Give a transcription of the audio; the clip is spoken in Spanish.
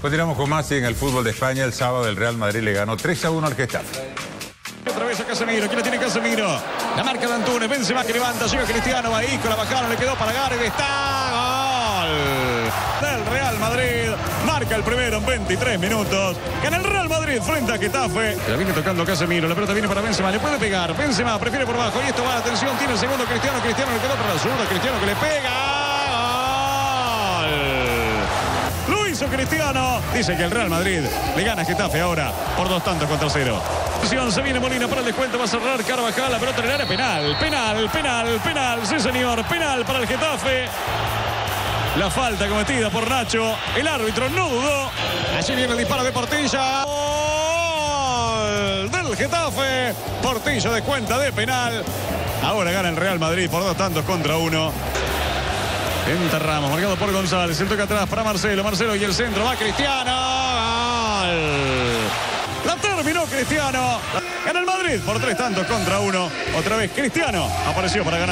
Continuamos con más en el fútbol de España. El sábado el Real Madrid le ganó 3 a 1 al Getafe. Otra vez a Casemiro, ¿quién la tiene Casemiro? La marca de Antunes, Benzema que levanta, llega Cristiano ahí con la bajada, le quedó para Garbi, está gol del Real Madrid. Marca el primero en 23 minutos. Gana el Real Madrid frente a Getafe. La viene tocando Casemiro, la pelota viene para Benzema, le puede pegar. Benzema prefiere por bajo y esto va, atención, tiene el segundo Cristiano, Cristiano le quedó para la zurda, Cristiano que le pega. Hizo Cristiano. Dice que el Real Madrid le gana a Getafe ahora por dos tantos contra cero. Se viene Molina para el descuento. Va a cerrar Carvajal. La pelota en el área. Penal, penal, penal, penal. Sí, señor. Penal para el Getafe. La falta cometida por Nacho. El árbitro no dudó. Allí viene el disparo de Portilla. Gol del Getafe. Portillo de cuenta de penal. Ahora gana el Real Madrid por dos tantos contra uno. Entra Ramos, marcado por González. El toque atrás para Marcelo. Marcelo y el centro. Va Cristiano. Gol. La terminó Cristiano. Gana el Madrid por tres tantos contra uno. Otra vez Cristiano apareció para ganar.